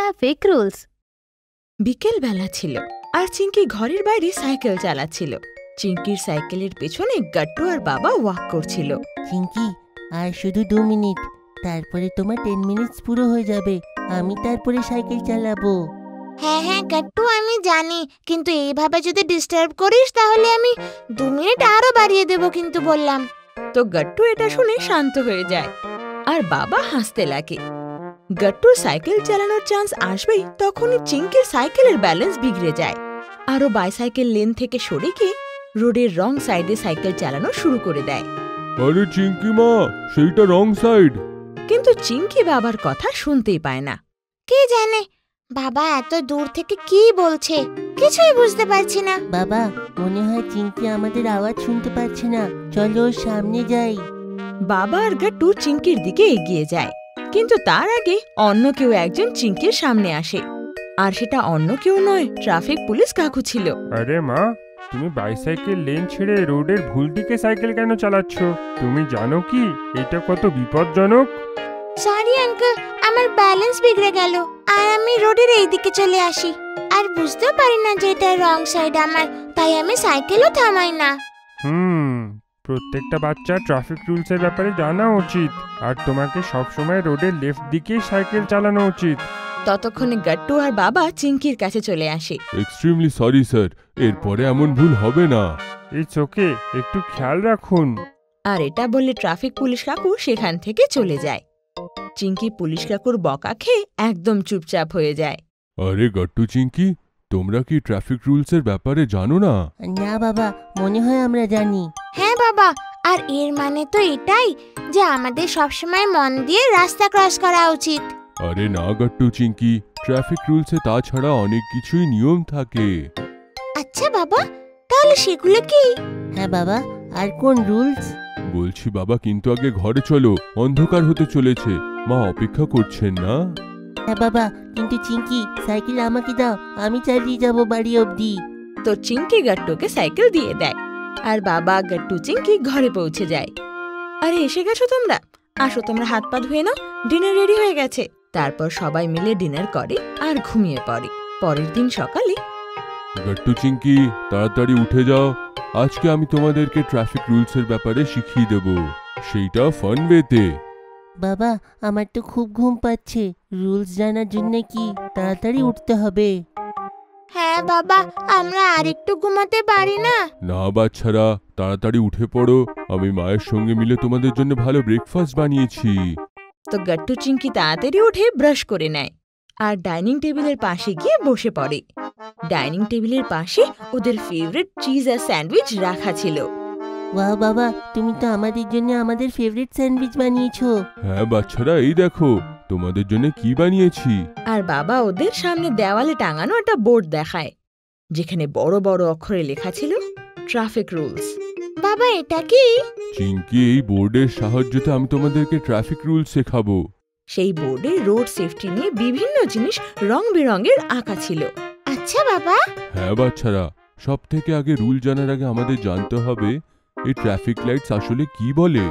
Traffic rules বিকেল বেলা ছিল আর চিঙ্কি ঘরের বাইরে সাইকেল চালাচ্ছিল। চিঙ্কির সাইকেলের পেছনে গাট্টু আর বাবা ওয়াক করছিল। চিঙ্কি আর শুধু দু মিনিট তারপরে তোমার টেন মিনিটস পুরো হয়ে যাবে আমি তারপরে সাইকেল চালাবো। হ্যাঁ হ্যাঁ গাট্টু আমি জানি কিন্তু এইভাবে যদি ডিস্টার্ব করিস তাহলে আমি দু মিনিট আরও বাড়িয়ে দেবো কিন্তু বললাম। তো গাট্টু এটা শুনে শান্ত হয়ে যায় আর বাবা হাসতে লাগে। গাট্টুর সাইকেল চালানোর চান্স আসবেই তখনই চিঙ্কির সাইকেলের ব্যালেন্স বিগড়ে যায়। আরও বাইসাইকেল লেন থেকে সরে গিয়ে রোডের রং সাইডে সাইকেল চালানো শুরু করে দেয়। আরে চিঙ্কি মা সেইটা রং সাইড কিন্তু চিঙ্কি বাবার কথা শুনতেই পায় না। কে জানে বাবা এত দূর থেকে কি বলছে? কিছুই বুঝতে পারছি না। বাবা মনে হয় চিঙ্কি আমাদের আওয়াজ শুনতে পাচ্ছে না। চলো সামনে যাই। বাবা আর গাট্টু চিঙ্কির দিকে এগিয়ে যায়। কিন্তু তার আগে অন্য কেউ একজন চিঙ্কির সামনে আসে। আর সেটা অন্য কেউ নয় ট্রাফিক পুলিশ কাকু ছিল। আরে মা তুমি বাইসাইকেল লেন ছেড়ে রোডের ভুল দিকে সাইকেল কেন চালাচ্ছ? তুমি জানো কি? এটা কত বিপজ্জনক। সরি আঙ্কেল আমার ব্যালেন্স বিগড়ে গেল আর আমি রোডের এই দিকে চলে আসি। আর বুঝতেও পারি না যে এটা রং সাইড আমার তাই আমি সাইকেলও থামাই না। হুম প্রত্যেকটা বাচ্চা ট্রাফিক রুলসের ব্যাপারে জানা উচিত। আর তোমাকে সবসময় রোডের লেফট দিকেই সাইকেল চালানো উচিত। ততক্ষণে গাট্টু আর বাবা চিঙ্কির কাছে চলে আসে। এক্সট্রিমলি সরি স্যার এরপরে এমন ভুল হবে না। ইটস ওকে একটু খেয়াল রাখুন। আর এটা বলে ট্রাফিক পুলিশ কাকু সেখান থেকে চলে যায়। চিঙ্কি পুলিশ কাকুর বকা খেয়ে একদম চুপচাপ হয়ে যায়। আরে গট্টু চিঙ্কি তোমরা কি ট্রাফিক রুলসের ব্যাপারে জানো না? না বাবা মনে হয় আমরা জানি। হ্যাঁ বাবা আর এর মানে তো এটাই যে আমাদের সবসময় মন দিয়ে রাস্তা ক্রস করা উচিত। আরে না গট্টু চিঙ্কি ট্রাফিক রুলসে তাছাড়া অনেক কিছুই নিয়ম থাকে। আচ্ছা বাবা তাহলে সেগুলো কি? হ্যাঁ বাবা আর কোন রুলস বলছি বাবা কিন্তু আগে ঘরে চলো অন্ধকার হতে চলেছে। মা অপেক্ষা করছেন না? হ্যাঁ বাবা কিন্তু চিঙ্কি সাইকেল আমাকে দাও আমি চালিয়ে যাব বাড়ি অবধি। তো চিঙ্কি গাট্টুকে সাইকেল দিয়ে দেয় আর বাবা গাট্টু চিঙ্কি ঘরে পৌঁছে যায়। আরে এসে গেছো তোমরা? আসো তোমরা হাত পা ধুয়ে নাও ডিনার রেডি হয়ে গেছে। তারপর সবাই মিলে ডিনার করে আর ঘুমিয়ে পড়ে পরের দিন সকালে। গট্টু চিঙ্কি তাড়াতাড়ি উঠে যাও। আজকে আমি তোমাদেরকে ট্রাফিক রুলসের ব্যাপারে শিখিয়ে দেব। সেইটা ফান ওয়েতে। বাবা আমার তো খুব ঘুম পাচ্ছে। রুলস জানার জন্য কি তাড়াতাড়ি উঠতে হবে? হ্যাঁ বাবা আমরা আরেকটু ঘুমাতে পারি না? না বাচ্চারা তাড়াতাড়ি উঠে পড়ো। আমি মায়ের সঙ্গে মিলে তোমাদের জন্য ভালো ব্রেকফাস্ট বানিয়েছি। তো গাট্টু চিংকি তাড়াতাড়ি উঠে ব্রাশ করে নেয় আর ডাইনিং টেবিলের পাশে গিয়ে বসে পড়ে। ডাইনিং টেবিলের পাশে ওদের ফেভারিট চিজ আর স্যান্ডউইচ রাখা ছিল। ওয়াও বাবা তুমি তো আমাদের জন্য আমাদের ফেভারিট স্যান্ডউইচ বানিয়েছো। হ্যাঁ বাচ্চারা এই দেখো তোমাদের জন্য কি বানিয়েছি? আর বাবা ওদের সামনে দেওয়ালে টাঙানো একটা বোর্ড দেখায় যেখানে বড় বড় অক্ষরে লেখা ছিল ট্রাফিক রুলস বাবা এটা কি? চিঙ্কি এই বোর্ডের সাহায্যতে আমি তোমাদেরকে ট্রাফিক রুলস শেখাবো। সেই বোর্ডে রোড সেফটি নিয়ে বিভিন্ন জিনিস রং বেরঙের আঁকা ছিল। আচ্ছা বাবা। হ্যাঁ বাচ্চারা সব থেকে আগে রুল জানার আগে আমাদের জানতে হবে এই ট্রাফিক লাইটস আসলে কি বলে?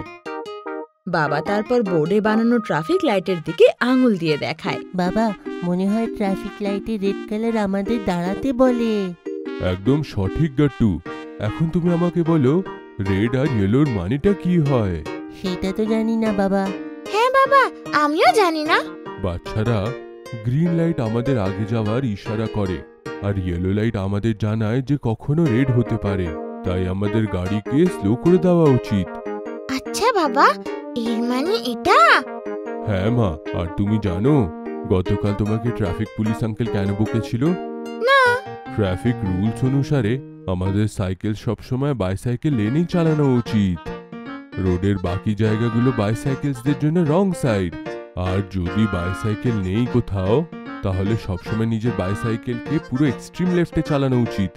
বাবা তারপর বোর্ডে বানানো ট্রাফিক লাইটের দিকে আঙুল দিয়ে দেখায়। বাবা মনে হয় ট্রাফিক লাইটে রেড কালার আমাদের দাঁড়াতে বলে। একদম সঠিক গাট্টু। এখন তুমি আমাকে বলো রেড আর ইয়েলোর মানেটা কি হয়? সেটা তো জানি না বাবা। হ্যাঁ বাবা আমিও জানি না। বাচ্চারা গ্রিন লাইট আমাদের আগে যাওয়ার ইশারা করে আর ইয়েলো লাইট আমাদের জানায় যে কখনো রেড হতে পারে। তাই আমাদের গাড়িকে স্লো করে দেওয়া উচিত। আচ্ছা বাবা এর মানে এটা? হ্যাঁ মা আর তুমি জানো গতকাল তোমাকে ট্রাফিক পুলিশ আঙ্কেল কেন বকেছিল? না। ট্রাফিক রুলস অনুসারে আমাদের সাইকেল সবসময় বাইসাইকেল লেনেই চালানো উচিত। রোডের বাকি জায়গাগুলো বাইসাইকেলসদের জন্য রং সাইড আর যদি বাইসাইকেল নেই কোথাও তাহলে সবসময় নিজের বাইসাইকেলকে পুরো এক্সট্রিম লেফটে চালানো উচিত।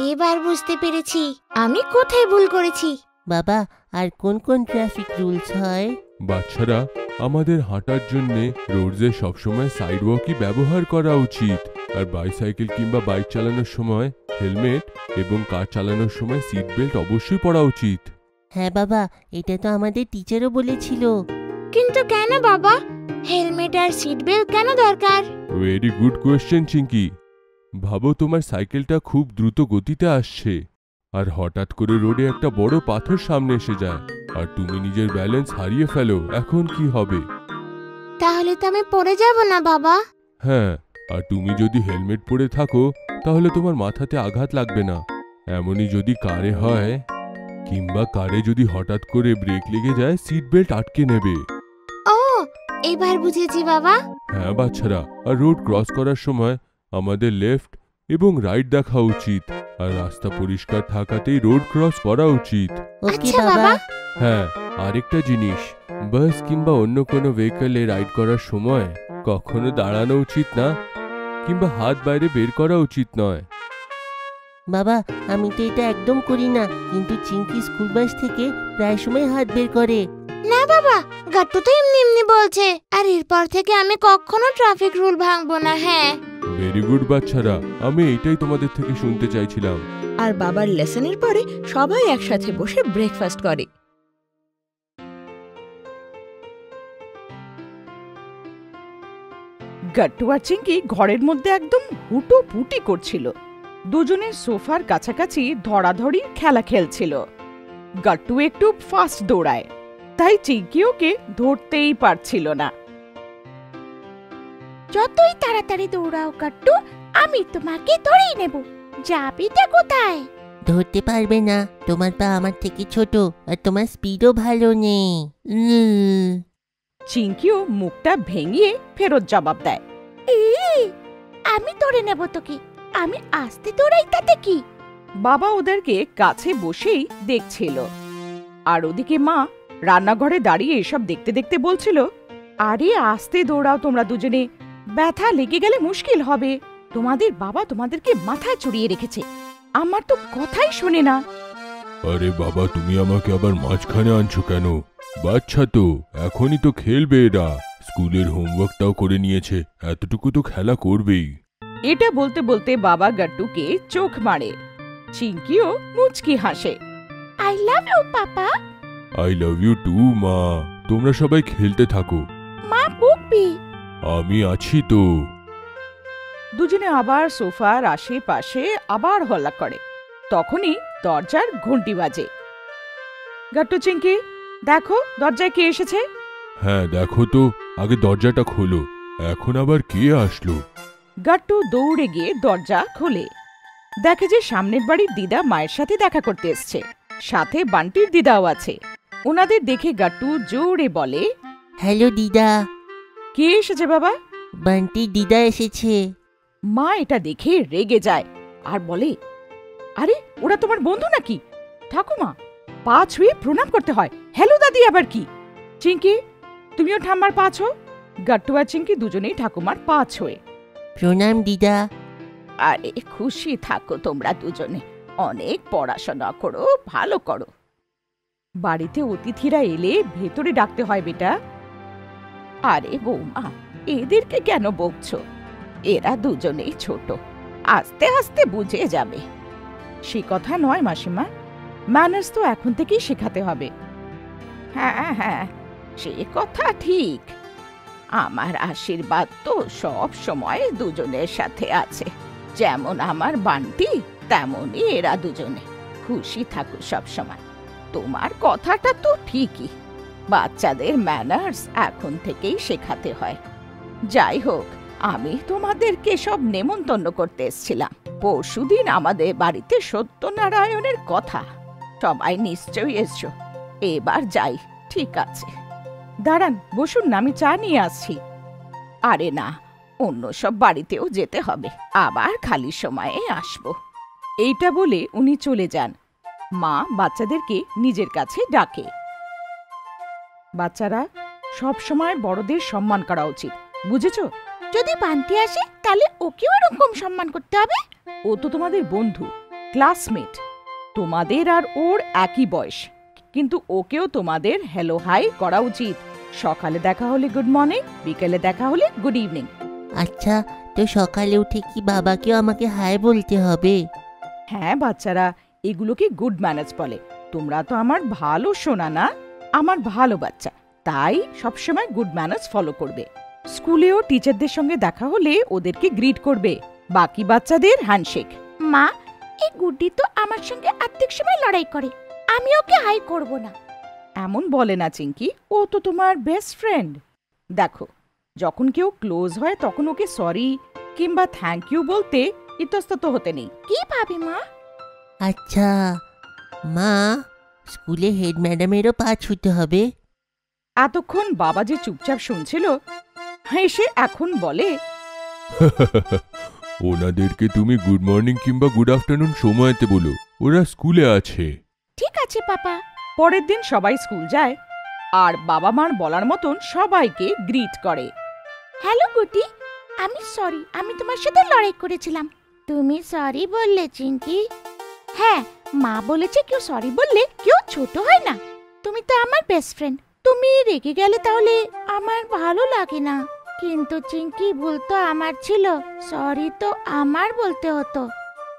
এবার বুঝতে পেরেছি আমি কোথায় ভুল করেছি। বাবা আর কোন কোন ট্রাফিক রুলস হয়? বাচ্চারা আমাদের হাঁটার জন্য রোডসে সবসময় সাইডওয়াকই ব্যবহার করা উচিত। আর বাইসাইকেল কিংবা বাইক চালানোর সময় হেলমেট এবং কার চালানোর সময় সিট বেল্ট অবশ্যই পরা উচিত। হ্যাঁ বাবা এটা তো আমাদের টিচারও বলেছিল। কিন্তু কেন বাবা? হেলমেট আর সিট বেল্ট কেন দরকার? ভেরি গুড কোয়েশ্চেন চিঙ্কি ভাবো তোমার সাইকেলটা খুব দ্রুত গতিতে আসছে। আর হঠাৎ করে রোডে একটা বড় পাথর সামনে এসে যায়। আর তুমি নিজের ব্যালেন্স হারিয়ে ফেলো। এখন কি হবে? তাহলে তো আমি পড়ে যাব না বাবা। হ্যাঁ আর তুমি যদি হেলমেট পরে থাকো তাহলে তোমার মাথাতে আঘাত লাগবে না। এমনই যদি কারে হয় কিংবা কারে যদি হঠাৎ করে ব্রেক লেগে যায় সিট বেল্ট আটকে নেবে। ও এবার বুঝেছি বাবা। হ্যাঁ বাচ্চারা আর রোড ক্রস করার সময় আমাদের লেফট এবং রাইট দেখা উচিত আর রাস্তা পরিষ্কার থাকাতেই রোড ক্রস করা উচিত। ওকে আচ্ছা, বাবা। বাবা। হ্যাঁ আরেকটা জিনিস বাস কিংবা অন্য কোনো ভেহিকলে রাইড করার সময় কখনো দাঁড়ানো উচিত না কিংবা হাত বাইরে বের করা উচিত নয়। বাবা আমি তো এটা একদম করি না কিন্তু চিঙ্কি স্কুল বাস থেকে প্রায় সময় হাত বের করে। না বাবা গাট্টু তো এমনি এমনি বলছে আর এরপর থেকে আমি কখনো ট্রাফিক রুল ভাঙবো না হ্যাঁ। ভেরি গুড বাচ্চারা। আমি এইটাই তোমাদের থেকে শুনতে চাইছিলাম। আর বাবার লেসনের পরে সবাই একসাথে বসে ব্রেকফাস্ট করে। গাট্টু আর চিঙ্কি ঘরের মধ্যে একদম হুটো পুটি করছিল। দুজনে সোফার কাছাকাছি ধরাধরি খেলা খেলছিল। গাট্টু একটু ফাস্ট দৌড়ায়। তাই চিঙ্কি ওকে ধরতেই পারছিল না। যতই তাড়াতাড়ি দৌড়াও গাট্টু আমি তোমাকে ধরেই নেব। যাবিটা কোথায়? ধরতে পারবে না। তোমার পা আমার থেকে ছোট আর তোমার স্পিডও ভালো নেই। উম, চিঙ্কিও মুখটা ভেঙিয়ে ফেরত জবাব দেয়। এই, আমি ধরে নেব তোকে। আমি আসতে দৌড়াই তাতে কি? বাবা ওদেরকে কাছে বসেই দেখছিল। আর ওদিকে মা রান্নাঘরে দাঁড়িয়ে এসব দেখতে দেখতে বলছিল আরে আস্তে দৌড়াও তোমরা দুজনে। ব্যথা লেগে গেলে মুশকিল হবে। তোমাদের বাবা তোমাদেরকে মাথায় চড়িয়ে রেখেছে। আমার তো কথাই শোনে না। আরে বাবা তুমি আমাকে আবার মাঝখানে আনছো কেন? বাচ্চা তো এখনই তো খেলবে এরা। স্কুলের হোমওয়ার্কটাও করে নিয়েছে এতটুকু তো খেলা করবেই। এটা বলতে বলতে বাবা গাট্টুকে চোখ মারে। চিঙ্কিও মুচকি হাসে। I love you papa. I love you too মা। তোমরা সবাই খেলতে থাকো। মা বকবি আমি আছি তো। দুজনে আবার সোফার আশেপাশে আবার হল্লা করে। তখনই দরজার ঘন্টি বাজে। গাট্টু চিঙ্কি দেখো দরজায় কে এসেছে? হ্যাঁ দেখো তো আগে দরজাটা খোলো এখন আবার কে আসলো? গাট্টু দৌড়ে গিয়ে দরজা খোলে। দেখে যে সামনের বাড়ির দিদা মায়ের সাথে দেখা করতে এসছে। সাথে বান্টির দিদাও আছে। ওনাদের দেখে গাট্টু জোরে বলে হ্যালো দিদা কে এসেছে বাবা? বান্টি দিদা এসেছে। মা এটা দেখে রেগে যায় আর বলে আরে ওরা তোমার বন্ধু নাকি? ঠাকুমা পা ছুঁয়ে প্রণাম করতে হয়। হ্যালো দাদি আবার কি? চিঙ্কি তুমিও ঠাম্মার পা ছো? গাট্টু আর চিঙ্কি দুজনেই ঠাকুমার পা ছোয়ে। প্রণাম দিদা। আরে খুশি থাকো তোমরা দুজনে। অনেক পড়াশোনা করো ভালো করো। বাড়িতে অতিথিরা এলে ভেতরে ডাকতে হয় বেটা। আরে বৌমা, এদেরকে কেন বকছো? এরা দুজনেই ছোট, আস্তে আস্তে বুঝে যাবে। সে কথা নয় মাসিমা ম্যানার্স তো এখন থেকেই শেখাতে হবে। হ্যাঁ হ্যাঁ সে কথা ঠিক। আমার আশীর্বাদ তো সব সময় দুজনের সাথে আছে। যেমন আমার বান্টি, তেমনই এরা দুজনে। খুশি থাকো সব সময়। তোমার কথাটা তো ঠিকই। বাচ্চাদের ম্যানার্স এখন থেকেই শেখাতে হয়। যাই হোক, আমি তোমাদেরকে সব নেমন্তন্ন করতে এসেছিলাম। পরশুদিন আমাদের বাড়িতে সত্যনারায়ণের কথা। সবাই নিশ্চয়ই এসছো। এবার যাই, ঠিক আছে। দাঁড়ান, বসুন না, আমি চা নিয়ে আসছি। আরে না, অন্য সব বাড়িতেও যেতে হবে। আবার খালি সময়ে আসব। এইটা বলে উনি চলে যান। মা বাচ্চাদেরকে নিজের কাছে ডাকে। বাচ্চারা সব সময় বড়দের সম্মান করা উচিত বুঝেছ? যদি বান্টি আসে তাহলে ওকেও এরকম সম্মান করতে হবে। ও তো তোমাদের বন্ধু ক্লাসমেট তোমাদের আর ওর একই বয়স। কিন্তু ওকেও তোমাদের হ্যালো হাই করা উচিত। সকালে দেখা হলে গুড মর্নিং বিকেলে দেখা হলে গুড ইভিনিং আচ্ছা তো সকালে উঠে কি বাবাকেও আমাকে হাই বলতে হবে? হ্যাঁ বাচ্চারা এগুলোকে গুড ম্যানেজ বলে। তোমরা তো আমার ভালো শোনা না? আমার ভালো বাচ্চা। তাই সবসময় গুড ম্যানার্স ফলো করবে। স্কুলেও টিচারদের সঙ্গে দেখা হলে ওদেরকে গ্রিট করবে। বাকি বাচ্চাদের হ্যান্ডশেক। মা এই গুড্ডি তো আমার সঙ্গে আর্ধেক সময় লড়াই করে। আমি ওকে হাই করব না। এমন বলে না চিঙ্কি। ও তো তোমার বেস্ট ফ্রেন্ড দেখো যখন কেউ ক্লোজ হয় তখন ওকে সরি কিংবা থ্যাংক ইউ বলতে ইতস্তত হতে নেই। কি ভাবি মা? আচ্ছা মা স্কুলে হেড ম্যাডামেরও পা ছুতে হবে। এতক্ষণ বাবা যে চুপচাপ শুনছিল হেসে এখন বলে ওনাদেরকে তুমি গুড মর্নিং কিংবা গুড আফটারনুন সময়তে বলো ওরা স্কুলে আছে। ঠিক আছে পাপা। পরের দিন সবাই স্কুল যায় আর বাবা মার বলার মতন সবাইকে গ্রিট করে। হ্যালো গুটি আমি সরি আমি তোমার সাথে লড়াই করেছিলাম। তুমি সরি বললে চিঙ্কি হ্যাঁ মা বলেছে কেউ সরি বললে কেউ ছোট হয় না। তুমি তো আমার বেস্ট ফ্রেন্ড তুমি রেগে গেলে তাহলে আমার ভালো লাগে না। কিন্তু চিঙ্কি ভুল তো আমার ছিল। সরি তো আমার বলতে হতো।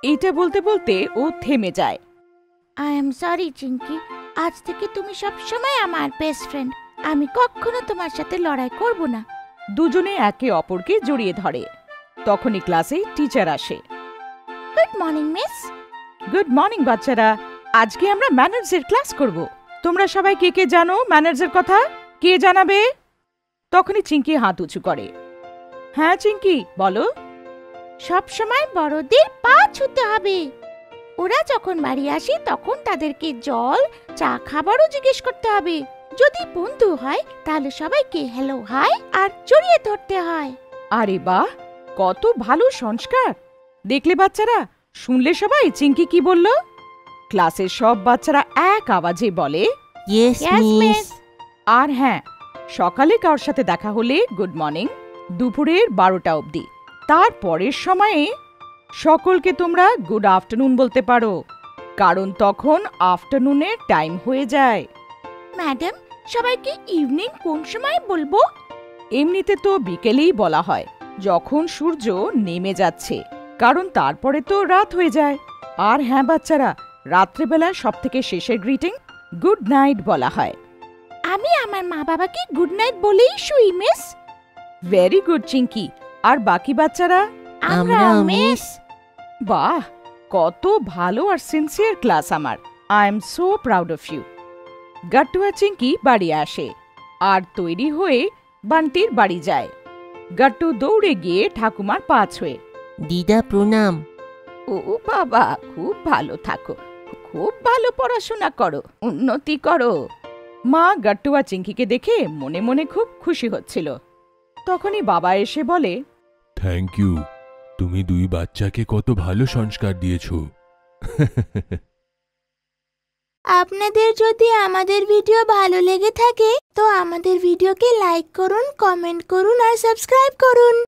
এইটা বলতে বলতে ও থেমে যায়। আই এম সরি চিঙ্কি আজ থেকে তুমি সব সময় আমার বেস্ট ফ্রেন্ড আমি কখনো তোমার সাথে লড়াই করব না। দুজনে একে অপরকে জড়িয়ে ধরে। তখনই ক্লাসে টিচার আসে। Good morning miss good morning বাচ্চারা। আজকে আমরা ম্যানার্সের ক্লাস করব। তোমরা সবাই কে কে জানো ম্যানার্সের কথা? কে জানাবে? তখনই চিঙ্কি হাত উঁচু করে। হ্যাঁ চিঙ্কি বলো। সব সময় বড়দের পা ছুতে হবে। ওরা যখন বাড়ি আসে তখন তাদেরকে জল চা খাবারও জিজ্ঞেস করতে হবে। যদি বন্ধু হয় তাহলে সবাইকে হ্যালো হাই আর জড়িয়ে ধরতে হয়। আরে বাহ কত ভালো সংস্কার। দেখলে বাচ্চারা শুনলে সবাই চিঙ্কি কি বলল? ক্লাসের সব বাচ্চারা এক আওয়াজে বলে ইয়েস মিস আর হ্যাঁ সকালে কারোর সাথে দেখা হলে গুড মর্নিং দুপুরের বারোটা অবধি। তার পরের সময়ে সকলকে তোমরা গুড আফটারনুন বলতে পারো কারণ তখন আফটারনুনের টাইম হয়ে যায়। ম্যাডাম সবাইকে ইভিনিং কোন সময় বলব? এমনিতে তো বিকেলেই বলা হয় যখন সূর্য নেমে যাচ্ছে। কারণ তারপরে তো রাত হয়ে যায়। আর হ্যাঁ বাচ্চারা রাত্রেবেলা সব থেকে শেষের গ্রিটিং গুড নাইট বলা হয়। আমি আমার মা বাবাকে গুড নাইট বলেই শুই মিস ভেরি গুড চিঙ্কি আর বাকি বাচ্চারা? আমরাও মিস বাহ কত ভালো আর সিনসিয়ার ক্লাস আমার। I am so proud of you Gattu আর চিঙ্কি বাড়ি আসে আর তৈরি হয়ে বান্টির বাড়ি যায়। গাট্টু দৌড়ে গিয়ে ঠাকুমার পা ছুঁয়ে। দিদা প্রণাম। ও বাবা খুব ভালো থাকো। খুব ভালো পড়াশোনা করো উন্নতি করো। মা গাট্টু আর চিঙ্কিকে দেখে মনে মনে খুব খুশি হচ্ছিল। তখনই বাবা এসে বলে থ্যাংক ইউ তুমি দুই বাচ্চাকে কত ভালো সংস্কার দিয়েছ। আপনাদের যদি আমাদের ভিডিও ভালো লেগে থাকে তো আমাদের ভিডিওকে লাইক করুন কমেন্ট করুন আর সাবস্ক্রাইব করুন।